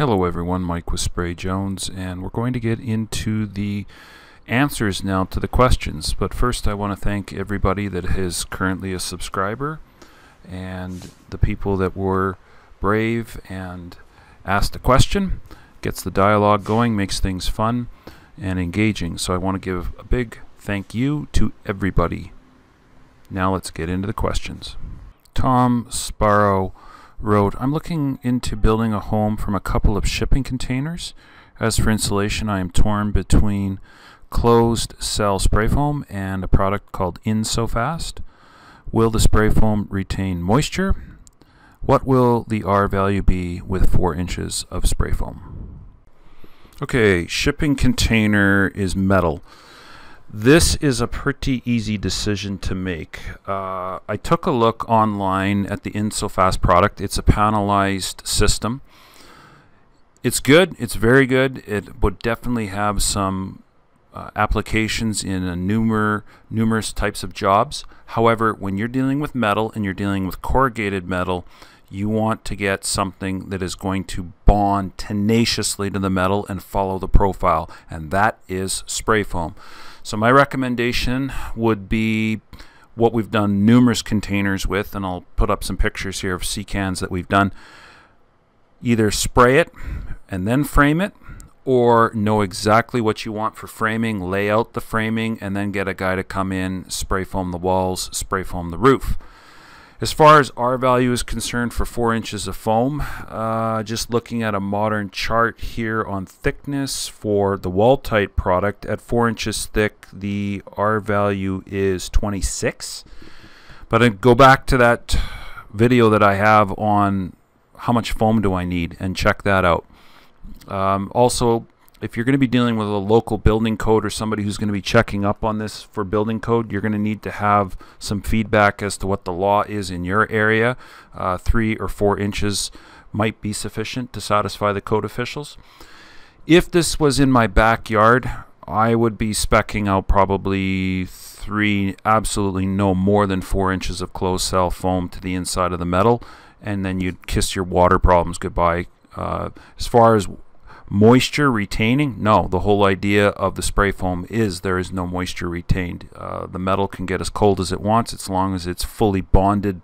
Hello everyone, Mike with Spray Jones, and we're going to get into the answers now to the questions. But first I want to thank everybody that is currently a subscriber and the people that were brave and asked a question. Gets the dialogue going, makes things fun and engaging. So I want to give a big thank you to everybody. Now let's get into the questions. Tom Sparrow wrote, I'm looking into building a home from a couple of shipping containers. As for insulation, I am torn between closed cell spray foam and a product called InSoFast. Will the spray foam retain moisture? What will the R value be with 4 inches of spray foam? Okay, shipping container is metal. This is a pretty easy decision to make. Uh, I took a look online at the InSoFast product. It's a panelized system. It's good. It's very good. It would definitely have some uh, applications in a numer numerous types of jobs. However, when you're dealing with metal and you're dealing with corrugated metal, you want to get something that is going to bond tenaciously to the metal and follow the profile, and that is spray foam. So my recommendation would be what we've done numerous containers with, and I'll put up some pictures here of sea cans that we've done. Either spray it and then frame it, or know exactly what you want for framing, lay out the framing, and then get a guy to come in, spray foam the walls, spray foam the roof. As far as R value is concerned for 4 inches of foam, uh, just looking at a modern chart here on thickness for the Walltite product, at 4 inches thick, the R value is 26. But I go back to that video that I have on how much foam do I need and check that out. Um, also, if you're going to be dealing with a local building code or somebody who's going to be checking up on this for building code, you're going to need to have some feedback as to what the law is in your area. Uh, three or four inches might be sufficient to satisfy the code officials. If this was in my backyard, I would be specking out probably three, absolutely no more than four inches of closed cell foam to the inside of the metal, and then you'd kiss your water problems goodbye. Uh, as far as Moisture retaining? No, the whole idea of the spray foam is there is no moisture retained. Uh, the metal can get as cold as it wants as long as it's fully bonded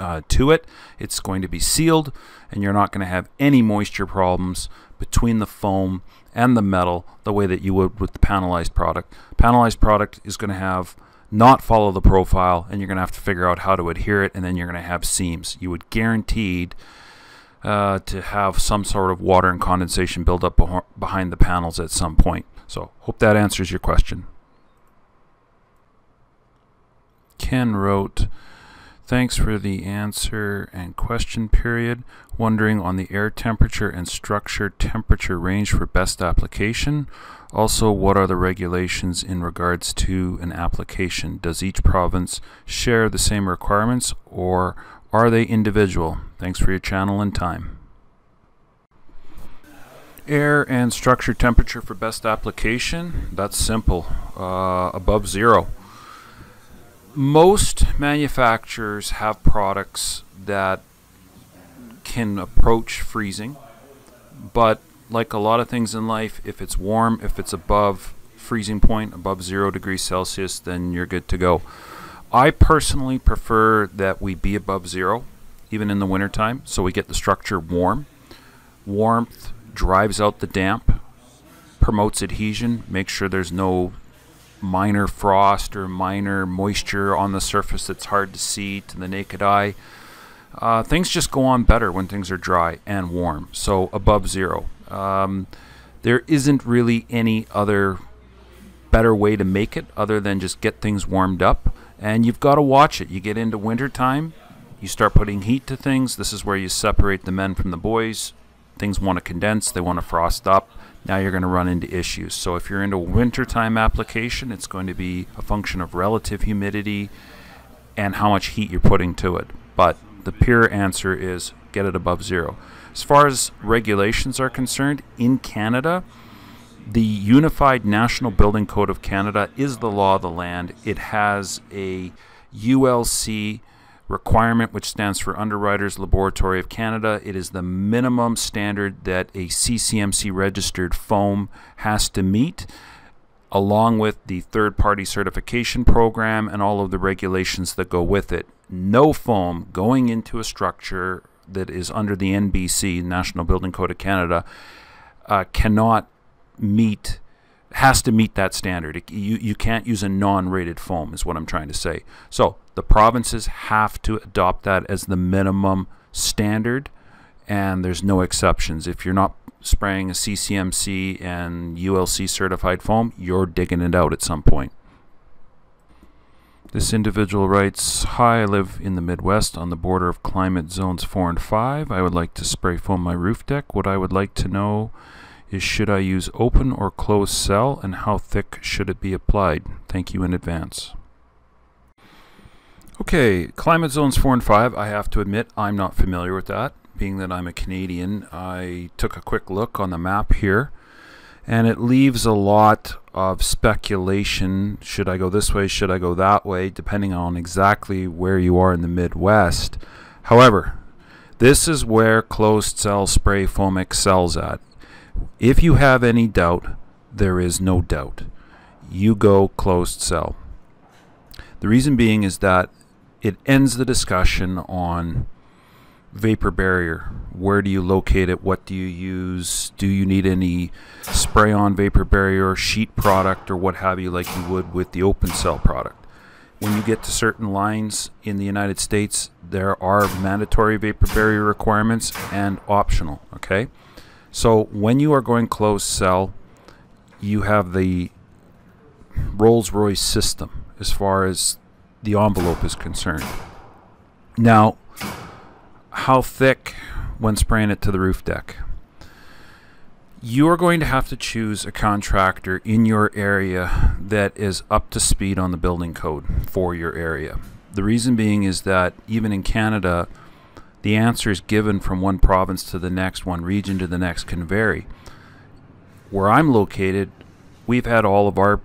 uh, to it. It's going to be sealed and you're not going to have any moisture problems between the foam and the metal the way that you would with the panelized product. Panelized product is going to have not follow the profile and you're going to have to figure out how to adhere it and then you're going to have seams. You would guaranteed uh, to have some sort of water and condensation build up behind the panels at some point. So hope that answers your question. Ken wrote, Thanks for the answer and question period. Wondering on the air temperature and structure temperature range for best application. Also, what are the regulations in regards to an application? Does each province share the same requirements or are they individual? Thanks for your channel and time. Air and structure temperature for best application. That's simple. Uh, above zero. Most manufacturers have products that can approach freezing, but like a lot of things in life, if it's warm, if it's above freezing point, above zero degrees Celsius, then you're good to go. I personally prefer that we be above zero, even in the wintertime, so we get the structure warm. Warmth drives out the damp, promotes adhesion, makes sure there's no minor frost or minor moisture on the surface that's hard to see to the naked eye. Uh, things just go on better when things are dry and warm, so above zero. Um, there isn't really any other better way to make it other than just get things warmed up and you've got to watch it. You get into winter time, you start putting heat to things. This is where you separate the men from the boys. Things want to condense, they want to frost up. Now you're going to run into issues. So if you're into wintertime application, it's going to be a function of relative humidity and how much heat you're putting to it. But the pure answer is get it above zero. As far as regulations are concerned, in Canada, the Unified National Building Code of Canada is the law of the land. It has a ULC requirement, which stands for Underwriters Laboratory of Canada. It is the minimum standard that a CCMC registered foam has to meet, along with the third party certification program and all of the regulations that go with it. No foam going into a structure that is under the NBC, National Building Code of Canada, uh, cannot meet has to meet that standard. It, you, you can't use a non-rated foam is what I'm trying to say. So the provinces have to adopt that as the minimum standard and there's no exceptions. If you're not spraying a CCMC and ULC certified foam, you're digging it out at some point. This individual writes, Hi, I live in the Midwest on the border of climate zones 4 and 5. I would like to spray foam my roof deck. What I would like to know is should I use open or closed cell and how thick should it be applied? Thank you in advance. Okay, climate zones 4 and 5, I have to admit I'm not familiar with that. Being that I'm a Canadian, I took a quick look on the map here and it leaves a lot of speculation. Should I go this way? Should I go that way? Depending on exactly where you are in the Midwest. However, this is where closed cell spray foam excels at. If you have any doubt, there is no doubt. You go closed cell. The reason being is that it ends the discussion on vapor barrier. Where do you locate it? What do you use? Do you need any spray on vapor barrier, sheet product, or what have you, like you would with the open cell product? When you get to certain lines in the United States, there are mandatory vapor barrier requirements and optional. Okay, so when you are going closed cell, you have the Rolls Royce system as far as the envelope is concerned. Now, how thick when spraying it to the roof deck? You are going to have to choose a contractor in your area that is up to speed on the building code for your area. The reason being is that even in Canada, the answers given from one province to the next, one region to the next can vary. Where I'm located, we've had all of our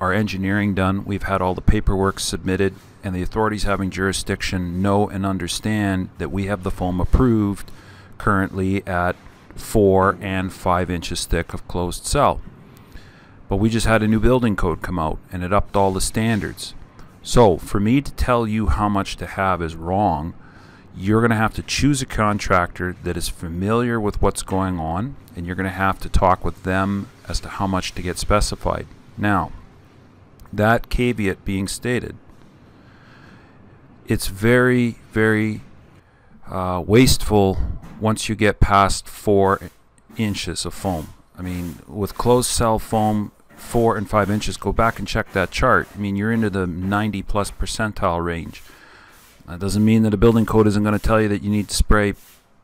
our engineering done, we've had all the paperwork submitted, and the authorities having jurisdiction know and understand that we have the foam approved currently at four and five inches thick of closed cell. But we just had a new building code come out and it upped all the standards. So for me to tell you how much to have is wrong. You're going to have to choose a contractor that is familiar with what's going on and you're going to have to talk with them as to how much to get specified. Now, that caveat being stated, it's very, very uh, wasteful once you get past four inches of foam. I mean, with closed cell foam, four and five inches, go back and check that chart. I mean, you're into the 90 plus percentile range. That doesn't mean that a building code isn't going to tell you that you need to spray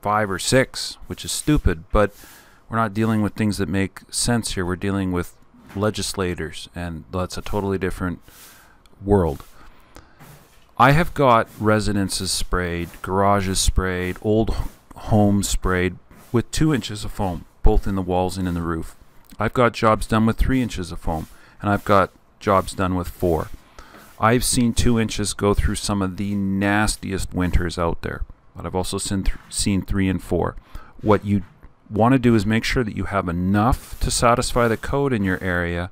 five or six, which is stupid, but we're not dealing with things that make sense here. We're dealing with legislators, and that's a totally different world. I have got residences sprayed, garages sprayed, old homes sprayed with two inches of foam, both in the walls and in the roof. I've got jobs done with three inches of foam, and I've got jobs done with four. I've seen two inches go through some of the nastiest winters out there, but I've also seen, th seen three and four. What you want to do is make sure that you have enough to satisfy the code in your area,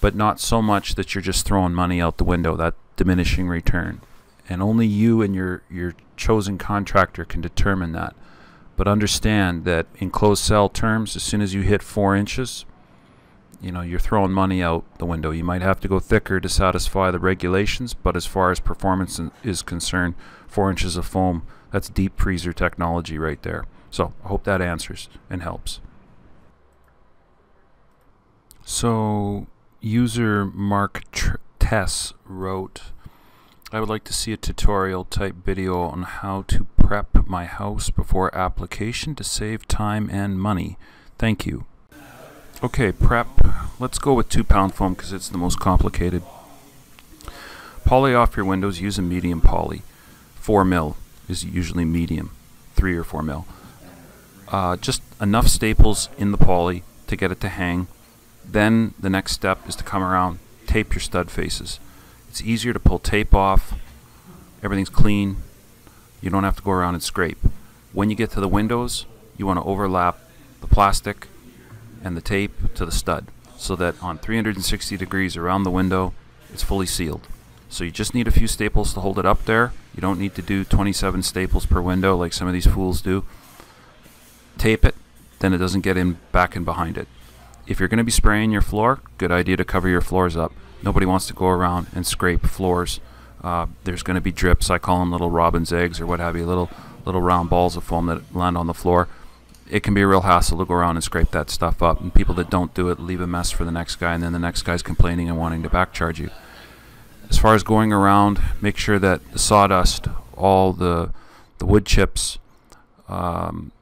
but not so much that you're just throwing money out the window, that diminishing return and only you and your your chosen contractor can determine that. But understand that in closed cell terms, as soon as you hit four inches, you know you're throwing money out the window. You might have to go thicker to satisfy the regulations, but as far as performance is concerned, four inches of foam that's deep freezer technology right there. So I hope that answers and helps. So user Mark Tess wrote. I would like to see a tutorial type video on how to prep my house before application to save time and money. Thank you. Okay, prep. Let's go with 2 pound foam because it's the most complicated. Poly off your windows, use a medium poly. 4 mil is usually medium, 3 or 4 mil. Uh, just enough staples in the poly to get it to hang. Then the next step is to come around, tape your stud faces. It's easier to pull tape off everything's clean. You don't have to go around and scrape. When you get to the windows, you want to overlap the plastic and the tape to the stud so that on 360 degrees around the window, it's fully sealed. So you just need a few staples to hold it up there. You don't need to do 27 staples per window like some of these fools do. Tape it, then it doesn't get in back and behind it. If you're going to be spraying your floor, good idea to cover your floors up. Nobody wants to go around and scrape floors. Uh, there's going to be drips. I call them little robin's eggs or what have you, little little round balls of foam that land on the floor. It can be a real hassle to go around and scrape that stuff up. And people that don't do it leave a mess for the next guy, and then the next guy's complaining and wanting to backcharge you. As far as going around, make sure that the sawdust, all the the wood chips, um,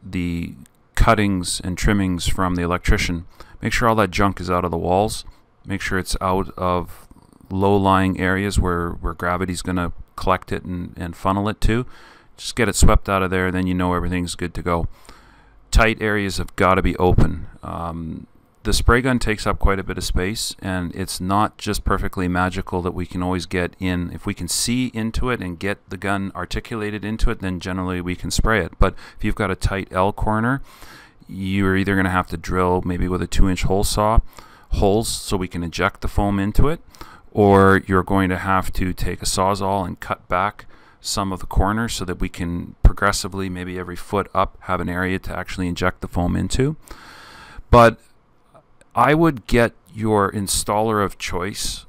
the cuttings and trimmings from the electrician, make sure all that junk is out of the walls. Make sure it's out of low-lying areas where, where gravity's going to collect it and, and funnel it to. Just get it swept out of there, then you know everything's good to go. Tight areas have got to be open. Um, the spray gun takes up quite a bit of space, and it's not just perfectly magical that we can always get in. If we can see into it and get the gun articulated into it, then generally we can spray it. But if you've got a tight L corner, you're either going to have to drill maybe with a two inch hole saw holes so we can inject the foam into it, or you're going to have to take a sawzall and cut back some of the corners so that we can progressively, maybe every foot up, have an area to actually inject the foam into. But I would get your installer of choice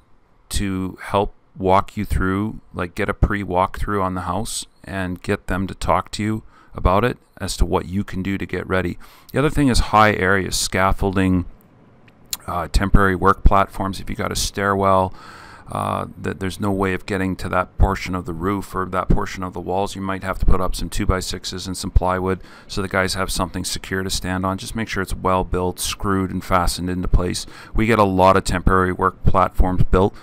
to help walk you through, like get a pre walkthrough on the house and get them to talk to you about it as to what you can do to get ready. The other thing is high areas, scaffolding, uh, temporary work platforms. If you got a stairwell, uh, that there's no way of getting to that portion of the roof or that portion of the walls, you might have to put up some 2x6s and some plywood so the guys have something secure to stand on. Just make sure it's well built, screwed, and fastened into place. We get a lot of temporary work platforms built.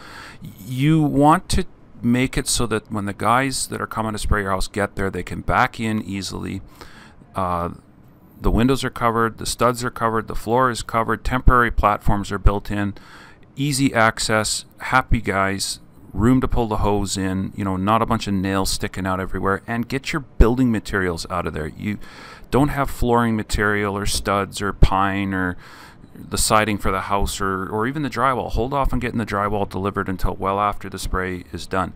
You want to make it so that when the guys that are coming to spray your house get there, they can back in easily. Uh, the windows are covered, the studs are covered, the floor is covered, temporary platforms are built in easy access, happy guys, room to pull the hose in, you know, not a bunch of nails sticking out everywhere, and get your building materials out of there. You don't have flooring material or studs or pine or the siding for the house or, or even the drywall. Hold off on getting the drywall delivered until well after the spray is done.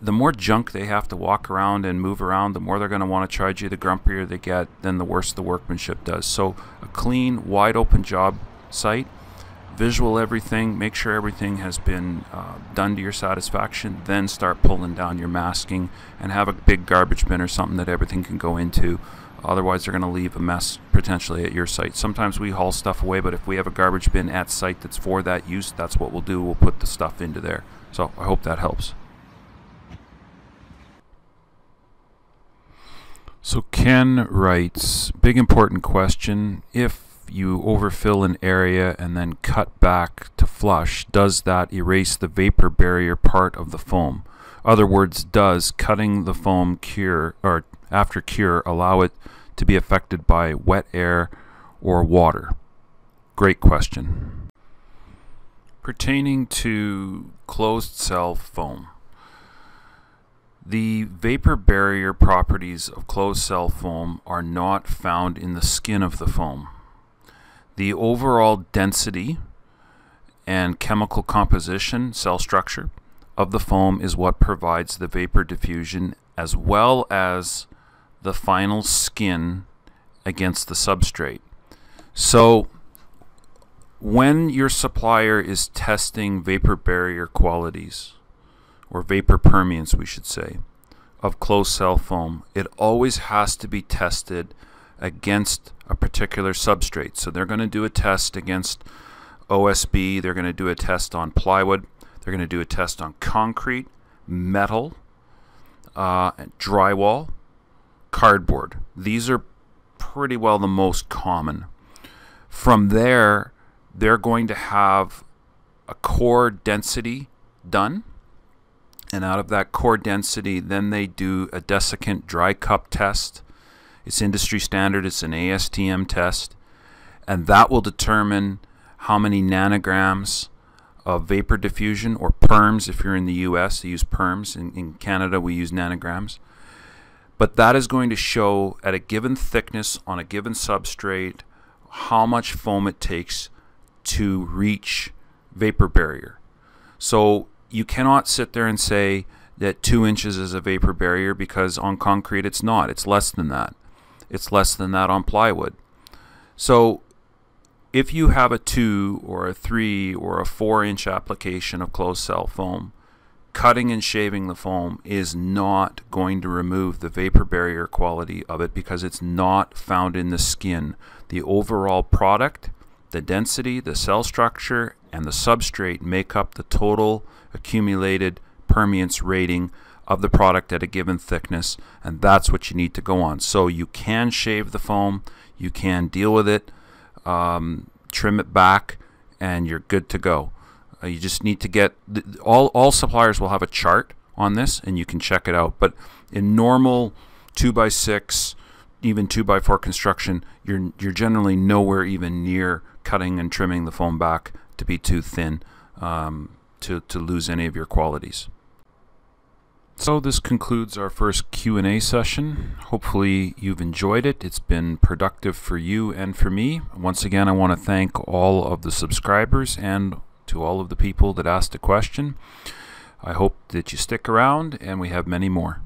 The more junk they have to walk around and move around, the more they're going to want to charge you. The grumpier they get, then the worse the workmanship does. So a clean, wide open job site visual everything, make sure everything has been uh, done to your satisfaction, then start pulling down your masking and have a big garbage bin or something that everything can go into. Otherwise, they're going to leave a mess potentially at your site. Sometimes we haul stuff away, but if we have a garbage bin at site that's for that use, that's what we'll do. We'll put the stuff into there. So I hope that helps. So Ken writes, big important question. If you overfill an area and then cut back to flush, does that erase the vapor barrier part of the foam? Other words, does cutting the foam cure or after cure allow it to be affected by wet air or water? Great question. Pertaining to closed cell foam, the vapor barrier properties of closed cell foam are not found in the skin of the foam. The overall density and chemical composition, cell structure, of the foam is what provides the vapor diffusion as well as the final skin against the substrate. So when your supplier is testing vapor barrier qualities, or vapor permeance we should say, of closed cell foam, it always has to be tested against a particular substrate. So they're going to do a test against OSB, they're going to do a test on plywood, they're going to do a test on concrete, metal, uh, drywall, cardboard. These are pretty well the most common. From there, they're going to have a core density done. And out of that core density, then they do a desiccant dry cup test it's industry standard, it's an ASTM test, and that will determine how many nanograms of vapor diffusion or perms if you're in the US they use perms. In, in Canada we use nanograms. But that is going to show at a given thickness on a given substrate how much foam it takes to reach vapor barrier. So you cannot sit there and say that two inches is a vapor barrier because on concrete it's not. It's less than that it's less than that on plywood so if you have a 2 or a 3 or a 4 inch application of closed cell foam, cutting and shaving the foam is not going to remove the vapor barrier quality of it because it's not found in the skin. The overall product, the density, the cell structure, and the substrate make up the total accumulated permeance rating of the product at a given thickness and that's what you need to go on. So you can shave the foam, you can deal with it, um, trim it back, and you're good to go. Uh, you just need to get all all suppliers will have a chart on this, and you can check it out. But in normal two by six, even two by four construction, you're you're generally nowhere even near cutting and trimming the foam back to be too thin um, to to lose any of your qualities. So this concludes our first Q&A session. Hopefully you've enjoyed it. It's been productive for you and for me. Once again, I want to thank all of the subscribers and to all of the people that asked a question. I hope that you stick around and we have many more.